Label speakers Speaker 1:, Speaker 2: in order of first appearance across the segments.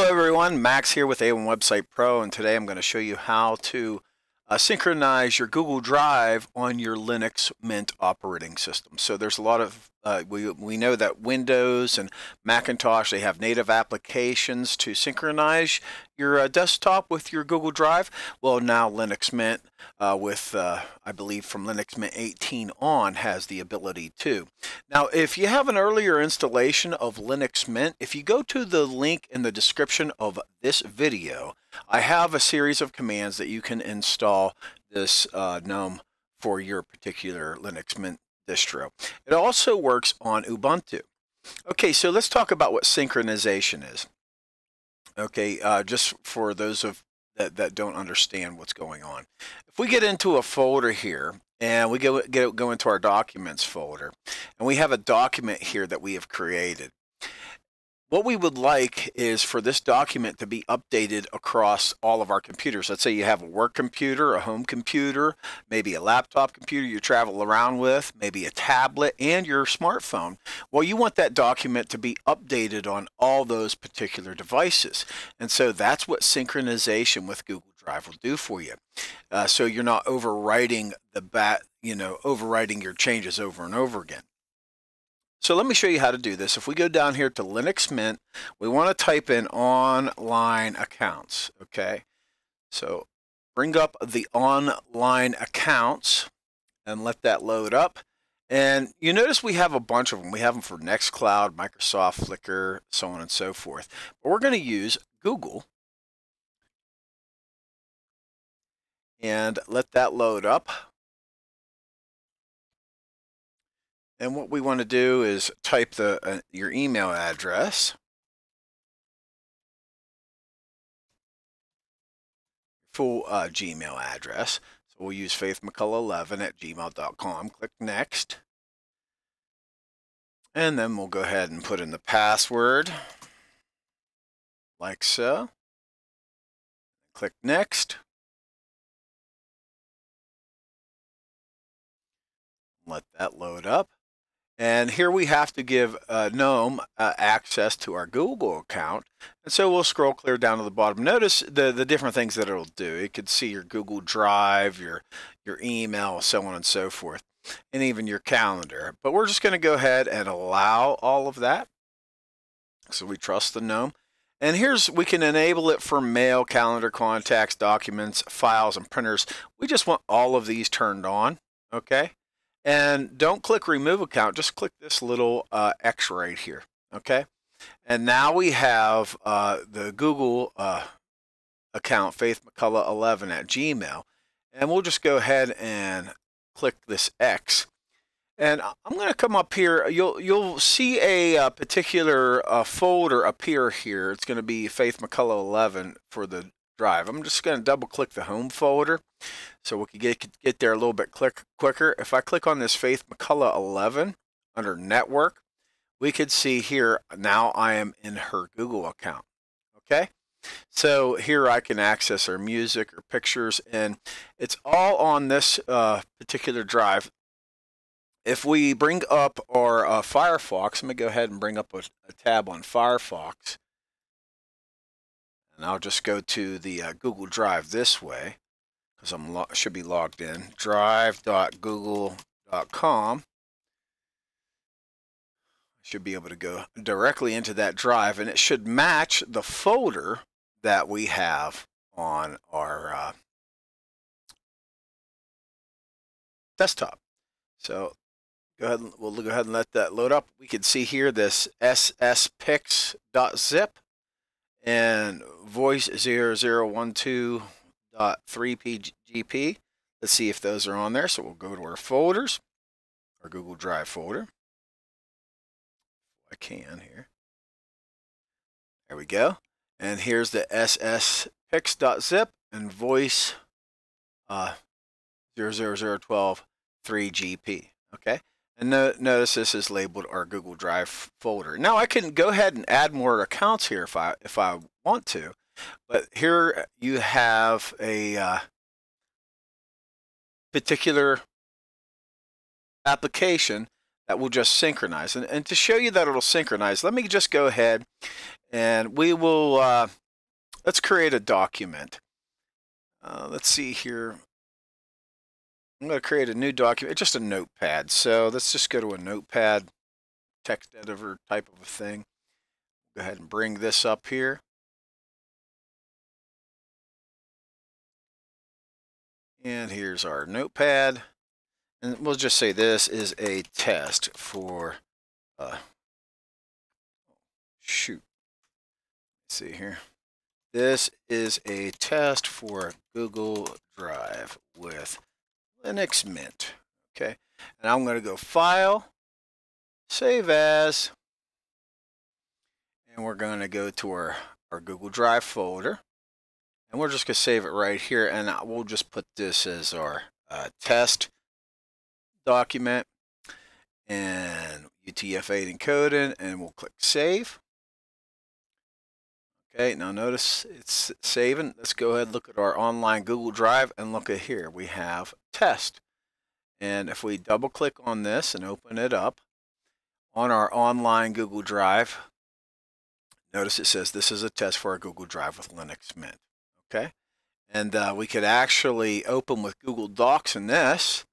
Speaker 1: Hello everyone, Max here with A1 Website Pro and today I'm going to show you how to uh, synchronize your Google Drive on your Linux Mint operating system. So there's a lot of, uh, we, we know that Windows and Macintosh, they have native applications to synchronize your uh, desktop with your Google Drive. Well, now Linux Mint uh, with, uh, I believe from Linux Mint 18 on has the ability to. Now, if you have an earlier installation of Linux Mint, if you go to the link in the description of this video, I have a series of commands that you can install this uh, GNOME for your particular Linux Mint distro. It also works on Ubuntu. Okay, so let's talk about what synchronization is. Okay, uh, just for those of that, that don't understand what's going on. If we get into a folder here and we go, get, go into our documents folder and we have a document here that we have created what we would like is for this document to be updated across all of our computers. Let's say you have a work computer, a home computer, maybe a laptop computer you travel around with, maybe a tablet, and your smartphone. Well, you want that document to be updated on all those particular devices. And so that's what synchronization with Google Drive will do for you. Uh, so you're not overwriting the bat, you know, overwriting your changes over and over again. So let me show you how to do this. If we go down here to Linux Mint, we want to type in online accounts, okay? So bring up the online accounts and let that load up. And you notice we have a bunch of them. We have them for Nextcloud, Microsoft, Flickr, so on and so forth. But we're going to use Google and let that load up. And what we want to do is type the uh, your email address. Full uh, Gmail address. So we'll use faithmccullough11 at gmail.com. Click Next. And then we'll go ahead and put in the password like so. Click Next. Let that load up. And here we have to give uh, GNOME uh, access to our Google account. And so we'll scroll clear down to the bottom. Notice the, the different things that it'll do. It could see your Google Drive, your, your email, so on and so forth, and even your calendar. But we're just going to go ahead and allow all of that. So we trust the GNOME. And here's, we can enable it for mail, calendar, contacts, documents, files, and printers. We just want all of these turned on, okay? And don't click remove account, just click this little uh, X right here, okay? And now we have uh, the Google uh, account, Faith McCullough 11 at Gmail. And we'll just go ahead and click this X. And I'm going to come up here. You'll you'll see a, a uh, particular uh, folder appear here. It's going to be Faith McCullough 11 for the drive. I'm just going to double click the home folder so we can get, get there a little bit click, quicker. If I click on this Faith McCullough 11 under network, we could see here now I am in her Google account. Okay. So here I can access her music or pictures and it's all on this uh, particular drive. If we bring up our uh, Firefox, let me go ahead and bring up a, a tab on Firefox. And I'll just go to the uh, Google Drive this way because I'm should be logged in. Drive.google.com. I should be able to go directly into that drive, and it should match the folder that we have on our uh, desktop. So go ahead. And, we'll go ahead and let that load up. We can see here this sspix.zip and voice 0012.3pgp. Let's see if those are on there. So we'll go to our folders, our Google Drive folder. I can here. There we go. And here's the sspix.zip and voice uh, 000123gp. Okay. And no, notice this is labeled our Google Drive folder. Now I can go ahead and add more accounts here if I if I want to, but here you have a uh, particular application that will just synchronize. And, and to show you that it'll synchronize, let me just go ahead and we will, uh, let's create a document. Uh, let's see here. I'm going to create a new document, just a notepad. So let's just go to a notepad text editor type of a thing. Go ahead and bring this up here. And here's our notepad. And we'll just say this is a test for, uh, shoot, Let's see here. This is a test for Google Drive with Linux Mint. Okay, and I'm going to go File, Save As, and we're going to go to our, our Google Drive folder. And we're just going to save it right here, and we'll just put this as our uh, test document and UTF-8 encoding, and we'll click Save. Okay, now notice it's saving. Let's go ahead and look at our online Google Drive and look at here. We have test. And if we double click on this and open it up on our online Google Drive, notice it says this is a test for our Google Drive with Linux Mint. Okay, and uh, we could actually open with Google Docs in this.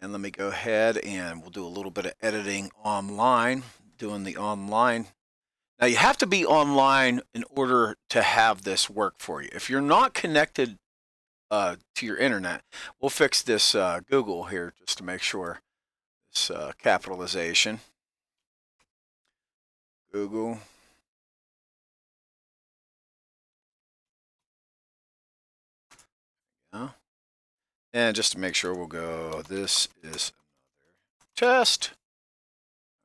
Speaker 1: And let me go ahead and we'll do a little bit of editing online, doing the online now you have to be online in order to have this work for you. If you're not connected uh, to your internet, we'll fix this uh, Google here just to make sure this uh, capitalization. Google. Yeah. And just to make sure we'll go, this is another test.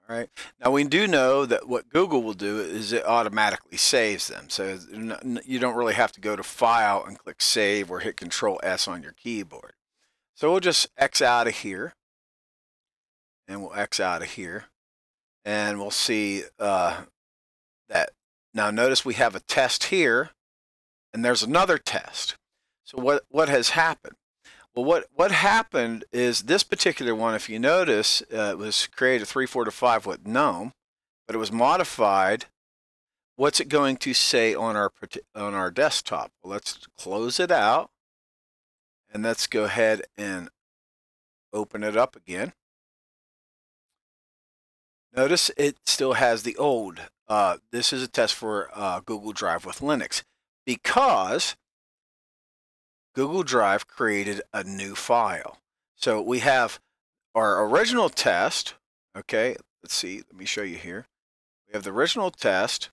Speaker 1: All right. Now we do know that what Google will do is it automatically saves them. So you don't really have to go to File and click Save or hit Control S on your keyboard. So we'll just X out of here, and we'll X out of here, and we'll see uh, that. Now notice we have a test here, and there's another test. So what what has happened? Well, what, what happened is this particular one, if you notice, uh, was created three four to five with GNOME, but it was modified. What's it going to say on our, on our desktop? Well, let's close it out. And let's go ahead and open it up again. Notice it still has the old. Uh, this is a test for uh, Google Drive with Linux because Google Drive created a new file. So we have our original test. Okay, let's see. Let me show you here. We have the original test.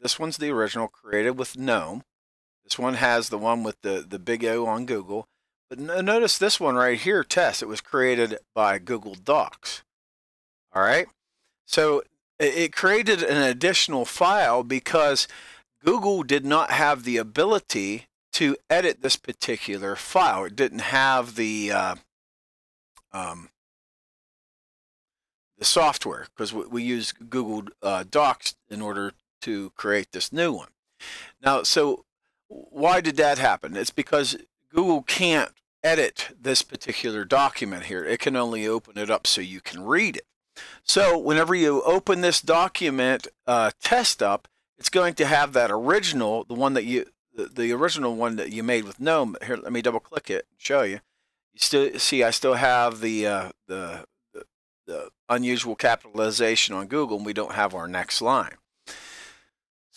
Speaker 1: This one's the original created with GNOME. This one has the one with the, the big O on Google. But notice this one right here, test. It was created by Google Docs. All right. So it created an additional file because Google did not have the ability to edit this particular file. It didn't have the uh, um, the software because we, we, use Google uh, Docs in order to create this new one. Now, so why did that happen? It's because Google can't edit this particular document here. It can only open it up so you can read it. So whenever you open this document uh, test up, it's going to have that original, the one that you, the, the original one that you made with GNOME. Here, let me double click it and show you. You still see, I still have the, uh, the, the, the unusual capitalization on Google, and we don't have our next line.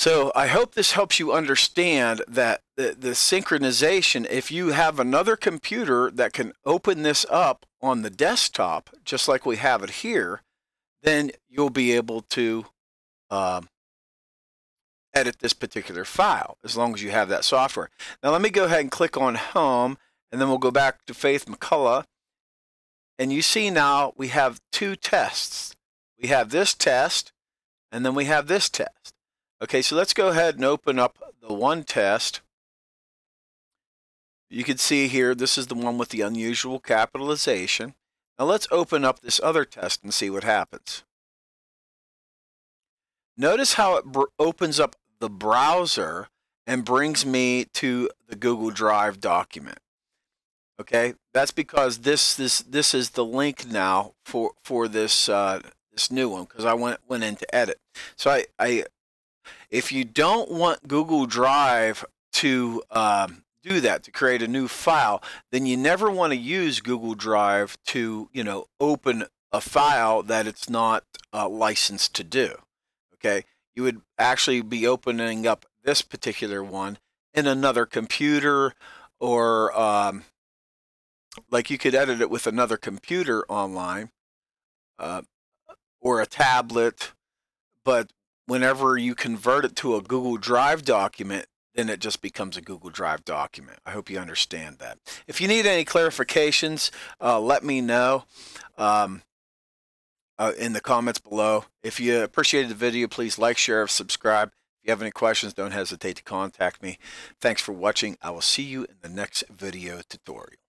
Speaker 1: So I hope this helps you understand that the, the, synchronization, if you have another computer that can open this up on the desktop, just like we have it here, then you'll be able to um, edit this particular file as long as you have that software. Now let me go ahead and click on home and then we'll go back to Faith McCullough and you see now we have two tests. We have this test and then we have this test. Okay, so let's go ahead and open up the one test. You can see here, this is the one with the unusual capitalization. Now let's open up this other test and see what happens. Notice how it opens up the browser and brings me to the Google Drive document. Okay, that's because this this this is the link now for for this uh, this new one because I went went into edit. So I, I if you don't want Google Drive to um, do that to create a new file, then you never want to use Google Drive to you know open a file that it's not uh, licensed to do. Okay, you would actually be opening up this particular one in another computer or um, like you could edit it with another computer online uh, or a tablet but whenever you convert it to a Google Drive document then it just becomes a Google Drive document. I hope you understand that. If you need any clarifications, uh, let me know um, uh, in the comments below. If you appreciated the video, please like, share, subscribe. If you have any questions, don't hesitate to contact me. Thanks for watching. I will see you in the next video tutorial.